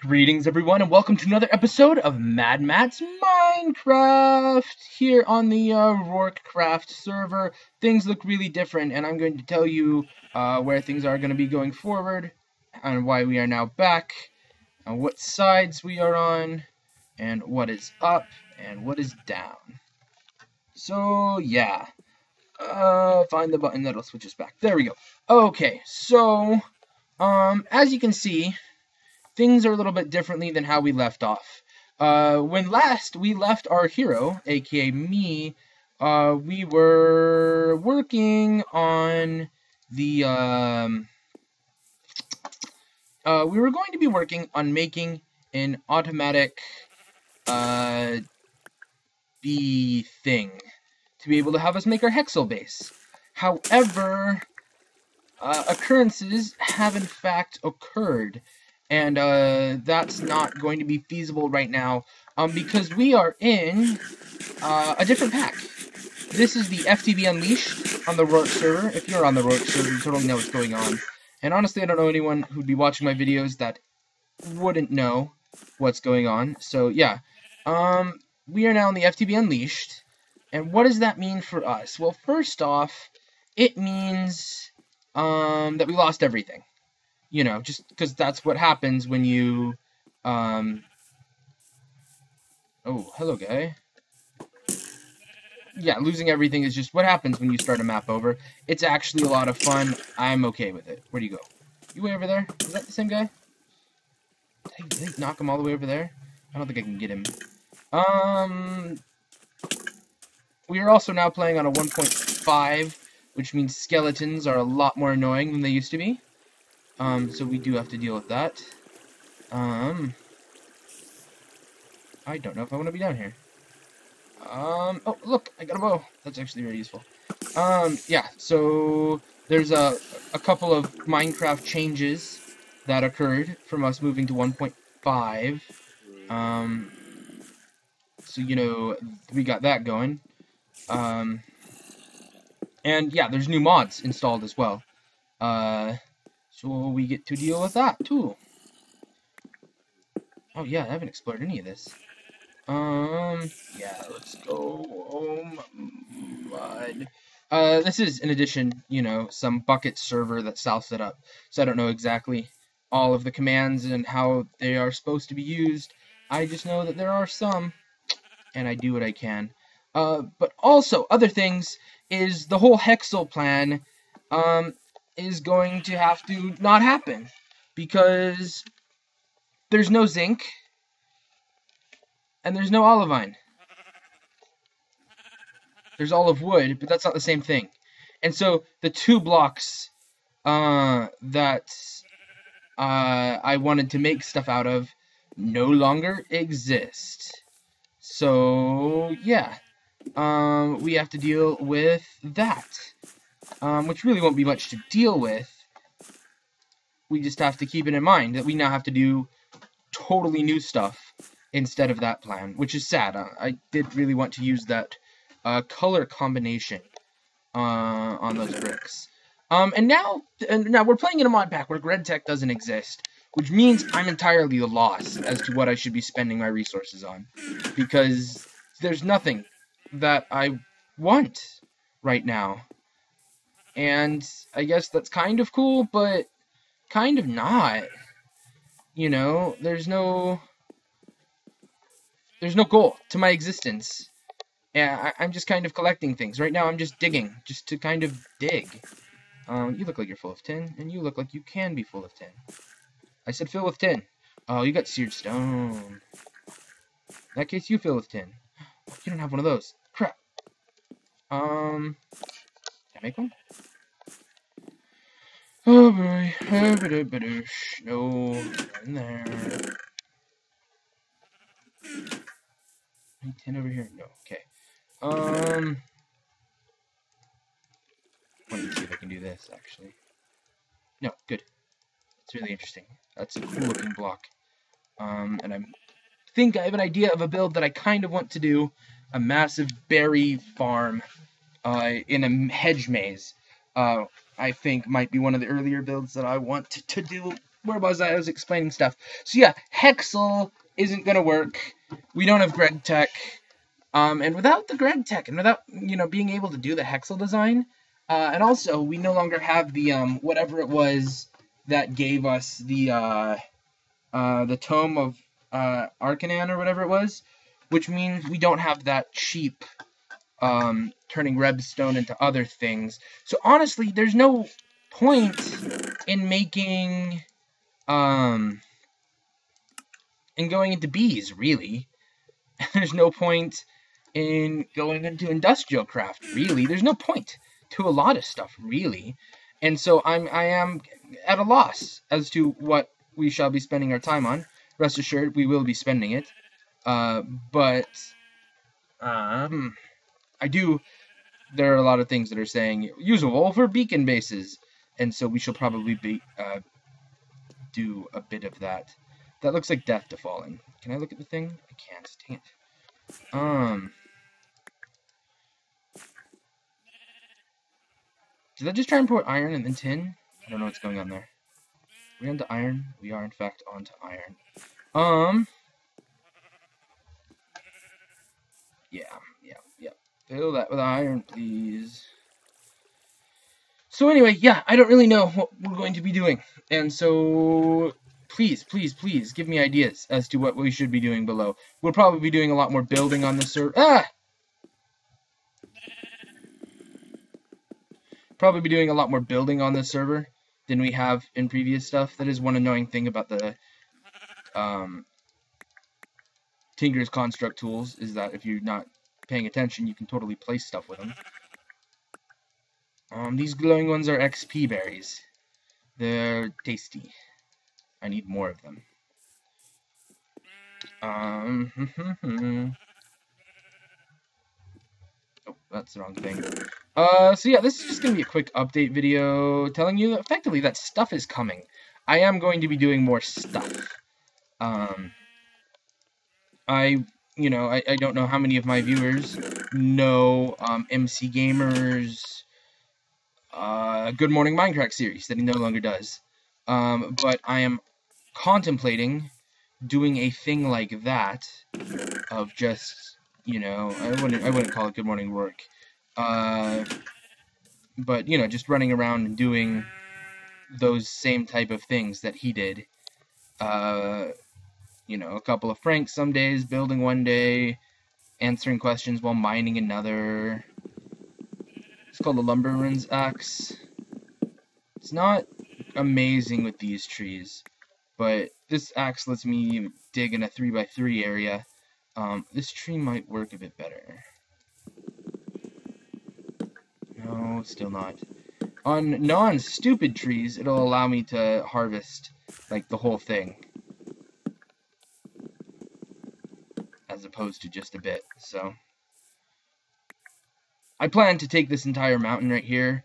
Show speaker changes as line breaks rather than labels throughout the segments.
Greetings, everyone, and welcome to another episode of Mad Matt's Minecraft here on the uh, server. Things look really different, and I'm going to tell you uh, where things are going to be going forward, and why we are now back, and what sides we are on, and what is up, and what is down. So, yeah. Uh, find the button that'll switch us back. There we go. Okay, so, um, as you can see, things are a little bit differently than how we left off. Uh, when last we left our hero, aka me, uh, we were working on the, um, uh, we were going to be working on making an automatic, uh, bee thing to be able to have us make our hexel base. However, uh, occurrences have in fact occurred and uh, that's not going to be feasible right now um, because we are in uh, a different pack. This is the FTB Unleashed on the Roarke server. If you're on the Roarke server, you totally know what's going on. And honestly, I don't know anyone who'd be watching my videos that wouldn't know what's going on. So, yeah. Um, we are now in the FTB Unleashed. And what does that mean for us? Well, first off, it means um, that we lost everything you know, just because that's what happens when you, um, oh, hello, guy. Yeah, losing everything is just what happens when you start a map over. It's actually a lot of fun. I'm okay with it. Where do you go? You way over there? Is that the same guy? Did I knock him all the way over there? I don't think I can get him. Um, we are also now playing on a 1.5, which means skeletons are a lot more annoying than they used to be. Um, so we do have to deal with that. Um, I don't know if I want to be down here. Um, oh, look, I got a bow. That's actually very useful. Um, yeah, so there's a, a couple of Minecraft changes that occurred from us moving to 1.5. Um, so, you know, we got that going. Um, and yeah, there's new mods installed as well. Uh, so we get to deal with that, too. Oh, yeah, I haven't explored any of this. Um, yeah, let's go home. Mud. Uh, this is, in addition, you know, some Bukkit server that Sal set up. So I don't know exactly all of the commands and how they are supposed to be used. I just know that there are some, and I do what I can. Uh, but also, other things is the whole Hexel plan. Um, is going to have to not happen because there's no zinc and there's no olivine. There's olive wood, but that's not the same thing. And so the two blocks uh, that uh, I wanted to make stuff out of no longer exist. So, yeah. Um, we have to deal with that um, which really won't be much to deal with. We just have to keep it in mind that we now have to do totally new stuff instead of that plan, which is sad. I, I did really want to use that uh, color combination uh, on those bricks. Um, and now, and now we're playing in a mod pack where GregTech doesn't exist, which means I'm entirely lost as to what I should be spending my resources on, because there's nothing that I want right now. And I guess that's kind of cool, but kind of not. You know, there's no there's no goal to my existence. Yeah, I, am just kind of collecting things. Right now I'm just digging, just to kind of dig. Um, you look like you're full of tin, and you look like you can be full of tin. I said fill with tin. Oh, you got seared stone. In that case, you fill with tin. You don't have one of those. Crap. Um, can I make one? Oh boy. No, in there. Tin over here? No. Okay. Um. Let me see if I can do this, actually. No, good. It's really interesting. That's a cool looking block. Um, and I think I have an idea of a build that I kind of want to do. A massive berry farm uh, in a hedge maze. Uh, I think might be one of the earlier builds that I want to, to do where was I? I was explaining stuff. So yeah, Hexel isn't gonna work. We don't have Greg Tech. Um, and without the Greg Tech and without you know being able to do the Hexel design, uh, and also we no longer have the um, whatever it was that gave us the uh, uh, the tome of uh, Arcanan or whatever it was, which means we don't have that cheap um, turning Redstone into other things. So honestly, there's no point in making um, in going into bees really. There's no point in going into industrial craft really. There's no point to a lot of stuff really. And so I'm I am at a loss as to what we shall be spending our time on. Rest assured, we will be spending it. Uh, but um, I do. There are a lot of things that are saying usable for beacon bases, and so we shall probably be uh, do a bit of that. That looks like death to fallen. Can I look at the thing? I can't. Dang it. Um. Did I just try and put iron and then tin? I don't know what's going on there. Are we onto iron? We are in fact onto iron. Um. Yeah, yeah, yeah. Fill that with iron, please. So anyway, yeah, I don't really know what we're going to be doing. And so please, please, please give me ideas as to what we should be doing below. We'll probably be doing a lot more building on the server. Ah! Probably be doing a lot more building on this server than we have in previous stuff. That is one annoying thing about the um, Tinker's Construct tools, is that if you're not paying attention, you can totally place stuff with them. Um, these glowing ones are XP berries. They're tasty. I need more of them. Um, oh, that's the wrong thing. Uh, so yeah, this is just going to be a quick update video telling you effectively that stuff is coming. I am going to be doing more stuff. Um, I, you know, I, I don't know how many of my viewers know um, MC Gamer's uh, Good Morning Minecraft series that he no longer does. Um, but I am contemplating doing a thing like that of just, you know, I wouldn't, I wouldn't call it Good Morning Work. Uh, but, you know, just running around and doing those same type of things that he did. Uh, you know, a couple of francs some days, building one day, answering questions while mining another. It's called the Lumberman's Axe. It's not amazing with these trees, but this axe lets me dig in a 3x3 area. Um, this tree might work a bit better. No, still not. On non-stupid trees, it'll allow me to harvest, like, the whole thing. As opposed to just a bit, so... I plan to take this entire mountain right here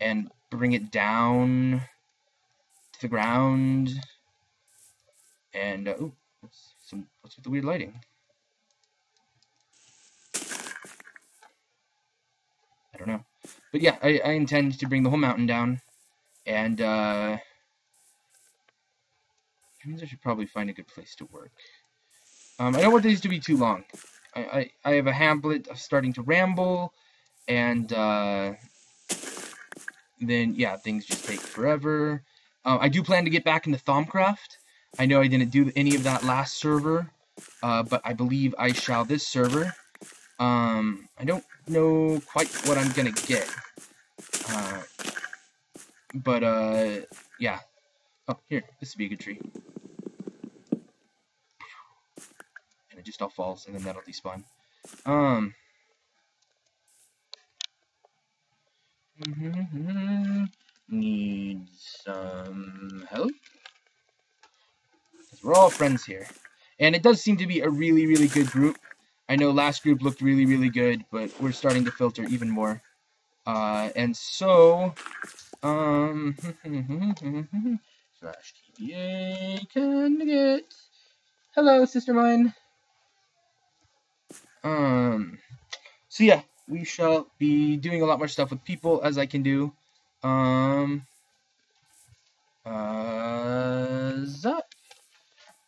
and bring it down to the ground. And, uh, ooh, what's, some, what's with the weird lighting? I don't know. But yeah, I, I intend to bring the whole mountain down. And, uh, means I should probably find a good place to work. Um, I don't want these to be too long. I, I, I have a hamlet of starting to ramble, and uh, then yeah, things just take forever. Uh, I do plan to get back into Thaumcraft. I know I didn't do any of that last server, uh, but I believe I shall this server. Um, I don't know quite what I'm gonna get, uh, but uh, yeah. Oh, here, this would be a good tree. And it just all falls, and then that'll despawn. Um. Need some help? We're all friends here. And it does seem to be a really, really good group. I know last group looked really, really good, but we're starting to filter even more. Uh, and so, um, slash TPA can get, hello, sister mine. Um, so yeah, we shall be doing a lot more stuff with people as I can do. Um, Uh.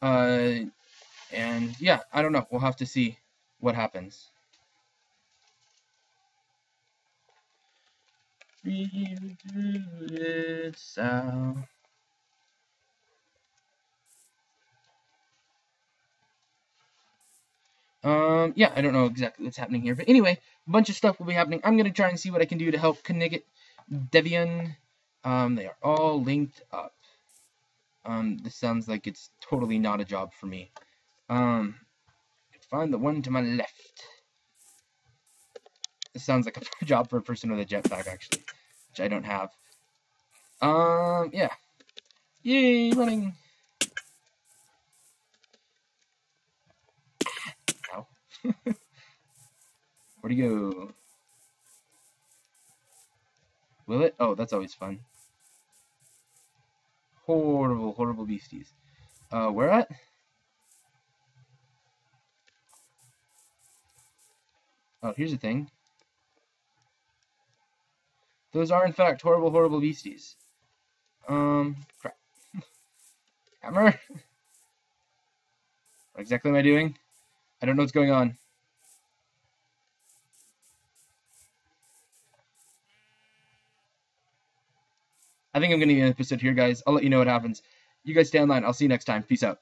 Uh, and yeah, I don't know. We'll have to see what happens. South. Um, yeah, I don't know exactly what's happening here, but anyway, a bunch of stuff will be happening. I'm gonna try and see what I can do to help Knigget, Devian. Um, they are all linked up. Um, this sounds like it's totally not a job for me. Um, find the one to my left. This sounds like a job for a person with a jetpack, actually, which I don't have. Um, yeah. Yay, running. Where'd he go? Will it? Oh, that's always fun. Horrible, horrible beasties. Uh, where at? Oh, here's the thing. Those are, in fact, horrible, horrible beasties. Um, crap. Hammer? What exactly am I doing? I don't know what's going on. I think I'm going to end the episode here, guys. I'll let you know what happens. You guys stay online. I'll see you next time. Peace out.